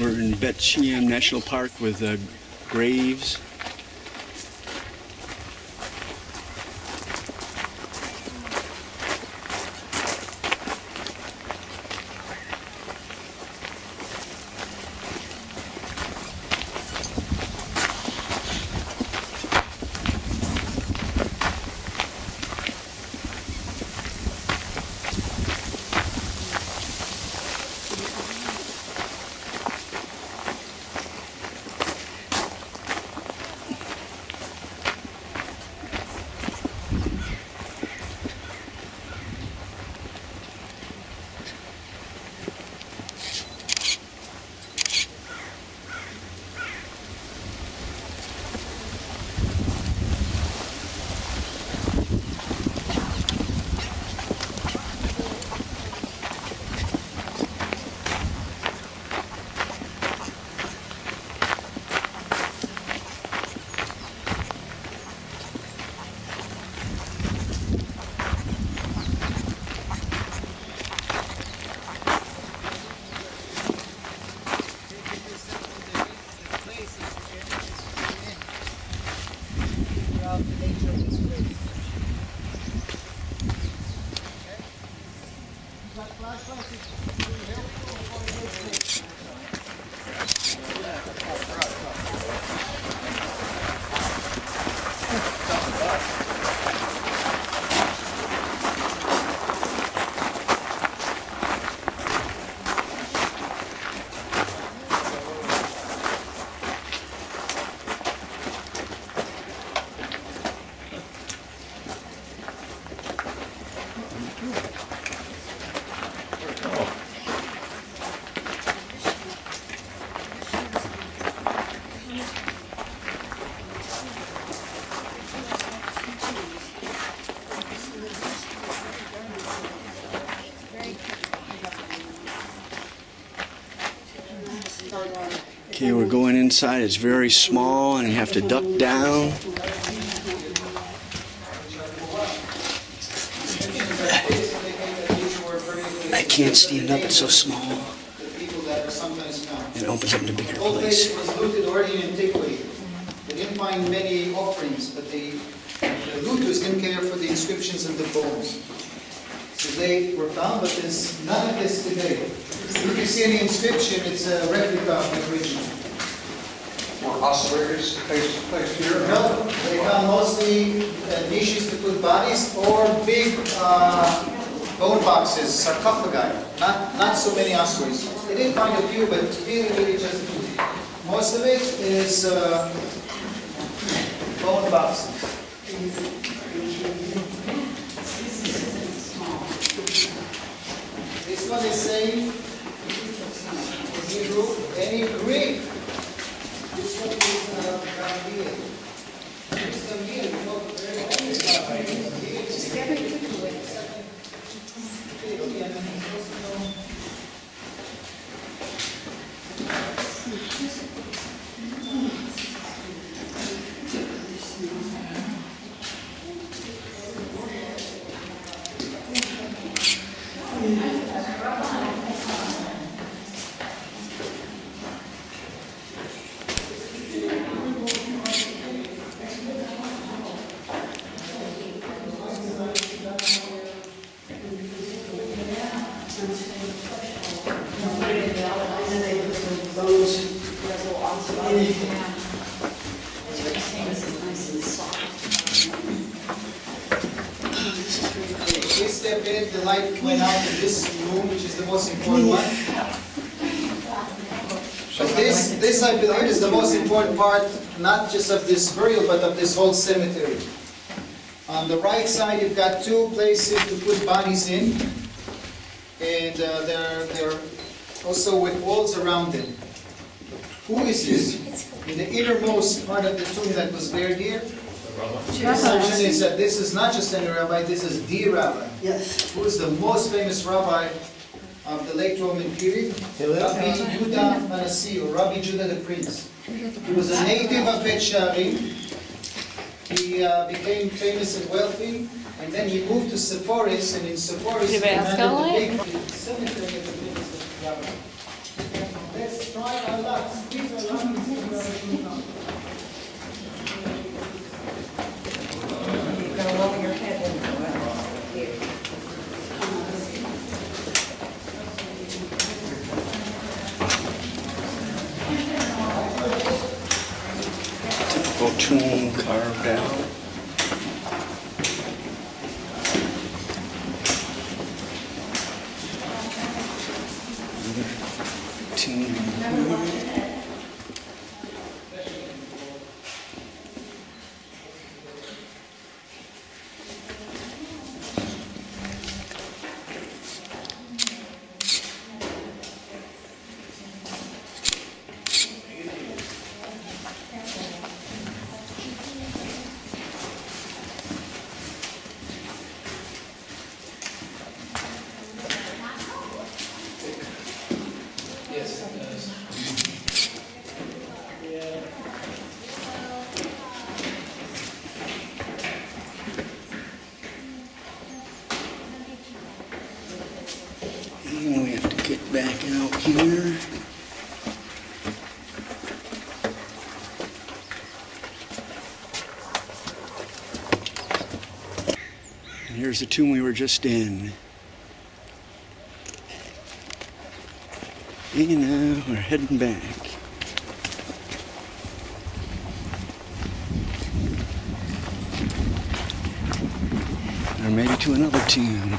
We're in Bet She'arim National Park with uh, Graves. Okay, we're going inside. It's very small and you have to duck down. I can't stand up, it's so small. It opens up into bigger place was looted already in antiquity. They didn't find many offerings, but the, the looters didn't care for the inscriptions and the bones. So they were found, but there's none of this today. If you see any inscription, it's a replica of the original. Ossuaries placed, here? No, they found mostly uh, niches to put bodies or big uh, bone boxes, sarcophagi, not, not so many ossuaries. They did find a few, but really, really just few. Most of it is uh, bone boxes. This one is saying, any Greek. Thank you. The light went out in this room, which is the most important one. But this, this I believe is the most important part, not just of this burial, but of this whole cemetery. On the right side, you've got two places to put bodies in, and uh, they're, they're also with walls around them. Who is this? In the innermost part of the tomb that was buried here, the assumption is that this is not just any rabbi, this is the rabbi. Yes. Who is the most famous rabbi of the late Roman period? Rabbi Judah Hanasi, or Rabbi Judah the Prince. He was a native of Bet She'arim. He uh, became famous and wealthy, and then he moved to Sepphoris, and in Sepphoris he Did they ask commanded the big cemetery of the famous rabbi. Let's try are lots, these are lots, these are lots. You're gonna lower your head in the well. Here. Typical tomb carved out. Tomb. And we have to get back out here. And here's the tomb we were just in. And now we're heading back. Or maybe to another tomb.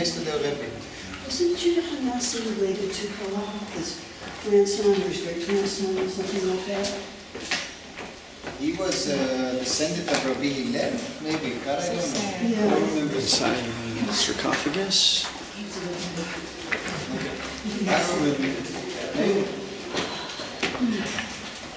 next to the Rebbe. Isn't Judah Hanasi related to Kolah, his grandson or great grandson or something like that? He was uh, a descendant of Rabbi Hillel, maybe, God, I don't know. I Yeah. don't remember. Inside of the sarcophagus. I don't remember. Maybe.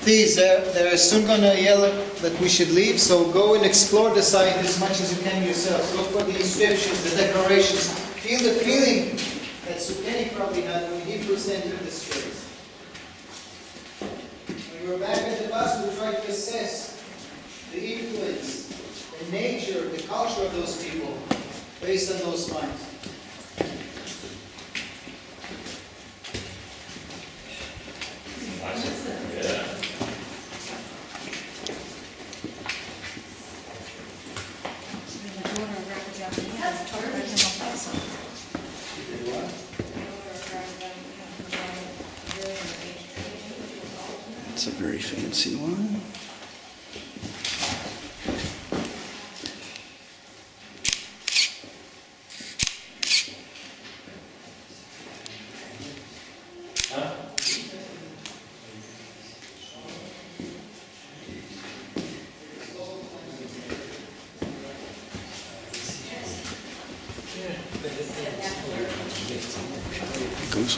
Please, uh, they're, they're soon gonna yell that we should leave, so go and explore the site as much as you can yourselves. Look for the inscriptions, the decorations. Feel the feeling that Sukeni probably had when he presented this place. When we were back at the bus, we tried to assess the influence, the nature, the culture of those people based on those finds.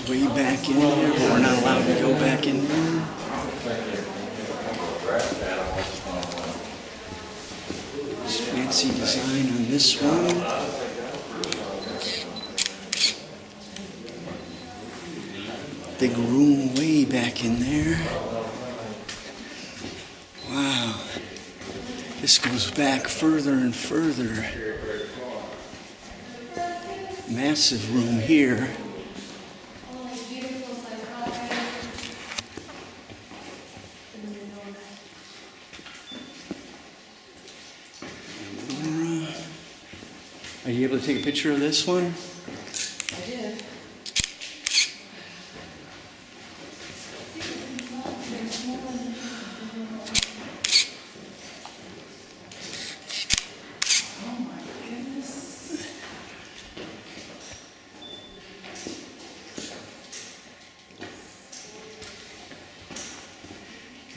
Way back in there, but we're not allowed to go back in there. This fancy design on this one. Big room way back in there. Wow. This goes back further and further. Massive room here. Are you able to take a picture of this one? I did.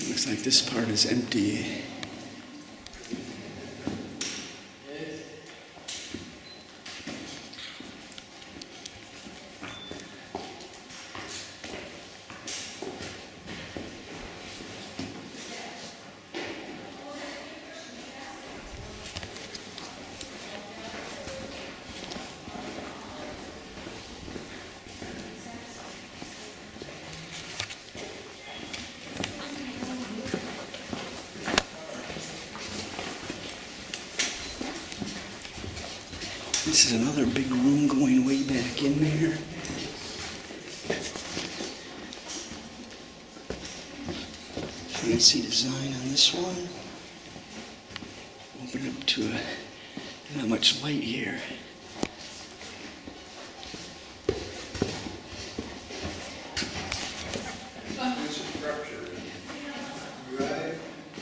It looks like this part is empty. Is another big room going way back in there. Fancy design on this one. Open up to a, not much light here.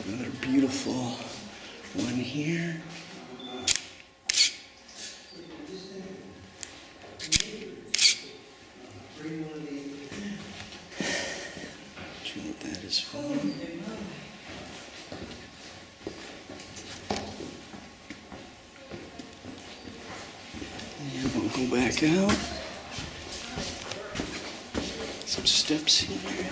Another beautiful one here. Do you know what that is for? And we'll go back out. Some steps here.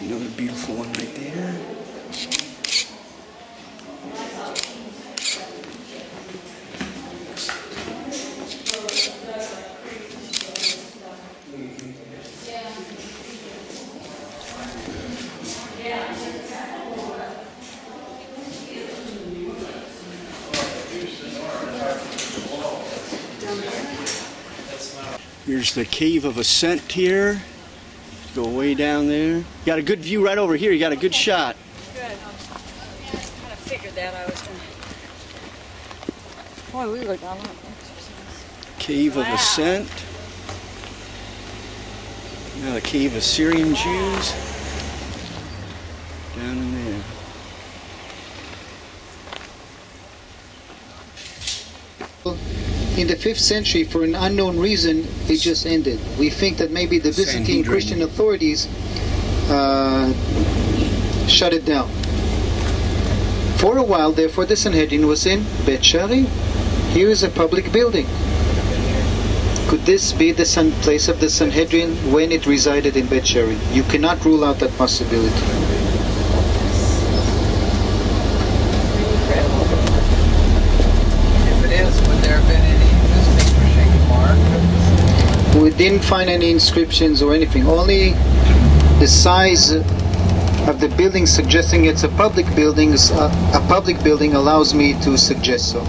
Another beautiful one right there. Here's the Cave of Ascent here. Go way down there. Got a good view right over here. You got a good shot. Good. Kind of figured that I was gonna. Boy, we look a lot exercise. Cave of Ascent. Now the Cave of Syrian Jews. Down in there. In the 5th century, for an unknown reason, it just ended. We think that maybe the Byzantine. Christian authorities uh, shut it down. For a while, therefore, the Sanhedrin was in Bet Shari. Here is a public building. Could this be the place of the Sanhedrin when it resided in Bet Shari? You cannot rule out that possibility. If it is, would there have been any distinguishing mark? We didn't find any inscriptions or anything. Only the size of the building suggesting it's a public building. uh, A public building allows me to suggest so.